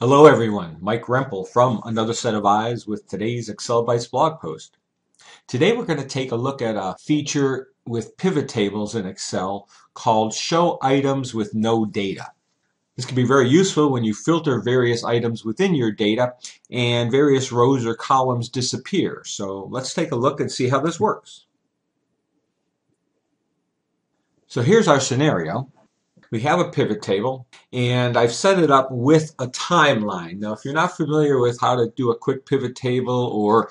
Hello everyone, Mike Rempel from Another Set of Eyes with today's Excel Bytes blog post. Today we're going to take a look at a feature with pivot tables in Excel called Show Items with No Data. This can be very useful when you filter various items within your data and various rows or columns disappear. So let's take a look and see how this works. So here's our scenario we have a pivot table and I've set it up with a timeline. Now if you're not familiar with how to do a quick pivot table or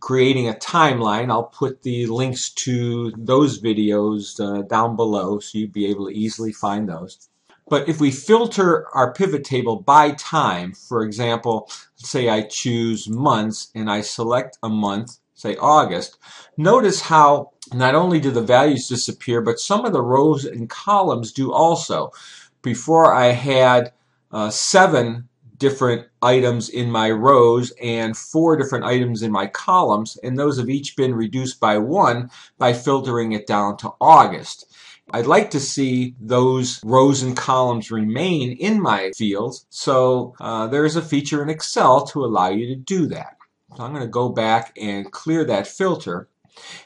creating a timeline, I'll put the links to those videos uh, down below so you'd be able to easily find those. But if we filter our pivot table by time, for example, say I choose months and I select a month, say August, notice how not only do the values disappear, but some of the rows and columns do also. Before I had uh, seven different items in my rows and four different items in my columns, and those have each been reduced by one by filtering it down to August. I'd like to see those rows and columns remain in my fields, so uh, there's a feature in Excel to allow you to do that. So I'm going to go back and clear that filter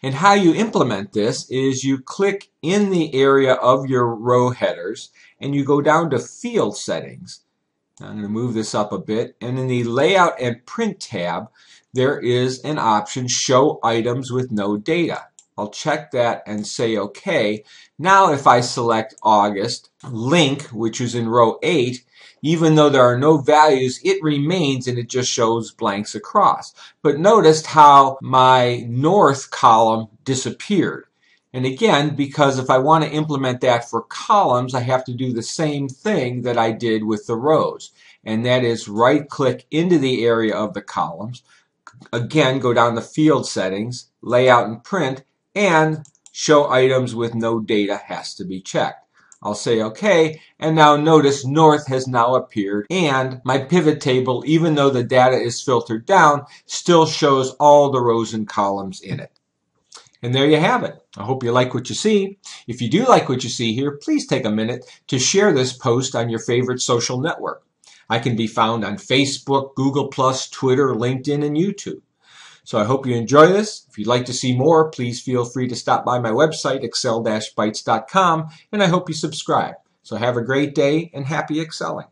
and how you implement this is you click in the area of your row headers and you go down to field settings. I'm going to move this up a bit and in the layout and print tab there is an option show items with no data. I'll check that and say OK. Now if I select August, link, which is in row 8, even though there are no values, it remains and it just shows blanks across. But notice how my north column disappeared. And again, because if I want to implement that for columns, I have to do the same thing that I did with the rows. And that is right click into the area of the columns. Again, go down to field settings, layout and print, and show items with no data has to be checked. I'll say OK, and now notice North has now appeared, and my pivot table, even though the data is filtered down, still shows all the rows and columns in it. And there you have it. I hope you like what you see. If you do like what you see here, please take a minute to share this post on your favorite social network. I can be found on Facebook, Google+, Twitter, LinkedIn, and YouTube. So I hope you enjoy this. If you'd like to see more, please feel free to stop by my website, excel-bytes.com, and I hope you subscribe. So have a great day and happy excelling.